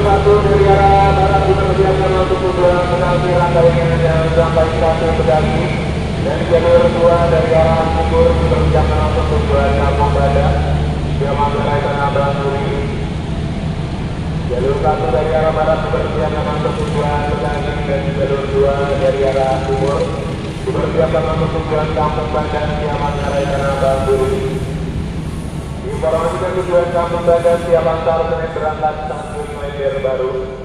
satu dari arah barat dipersiapkan untuk mengenali rangkaian yang ada sampai satu pedagi dan jalur dua dari arah Bogor dipersiapkan untuk tujuan Kampung Badak di mengenai tanah Suri jalur satu dari arah barat dipersiapkan untuk tujuan pedagi dan jalur dua dari arah timur dipersiapkan untuk tujuan Kampung Badak di yang tanah Abang Informasi Informasikan tujuan Kampung Badak siap antar berangkat 1 Cerbaro.